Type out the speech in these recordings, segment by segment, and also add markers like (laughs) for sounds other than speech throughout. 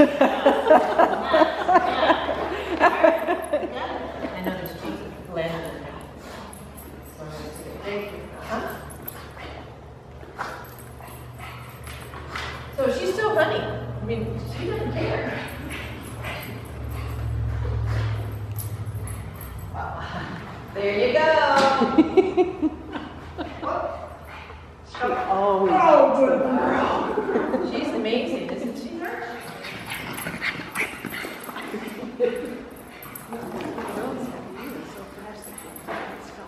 So she's still hunting. I mean, she doesn't care. There you go. (laughs) Always. Oh, good girl. She's amazing, isn't she?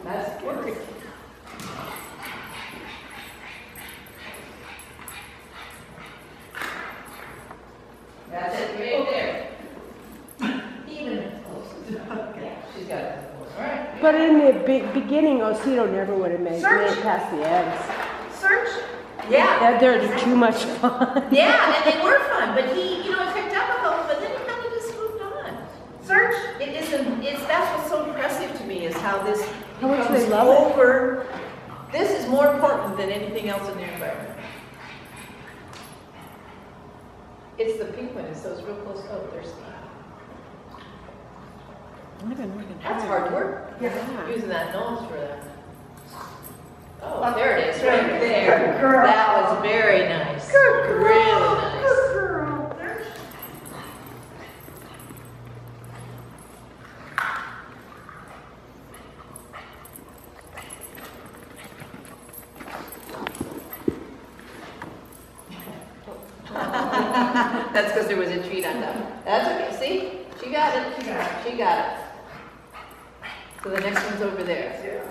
That's work. That's it, right there. Even close. Yeah, she's got it. All right. But in the be- beginning, Osito never would have made, made Search. it past the eggs. Search. Yeah, They're, they're too much fun. yeah, and (laughs) they were fun, but he, you know, picked up a couple, but then he kind of just moved on. Search. It isn't, it's, that's what's so impressive to me is how this How much becomes they love it. over. This is more important than anything else in the environment. It's the pink one, it's those real close, oh, there's the. That's hard work, Yeah. using that nose for that. Oh, there it is, right there. Girl. That was very nice. Good girl. Really nice. Good girl. There's- (laughs) That's because there was a treat on top. That's okay, see? She got it. She got it. She got it. So the next one's over there. Yeah.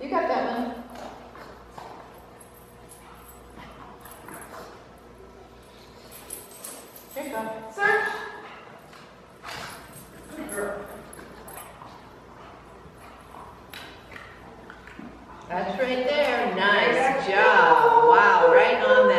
You got that one. Here you go. Search. Good girl. That's right there. Nice There job. Wow, right on that.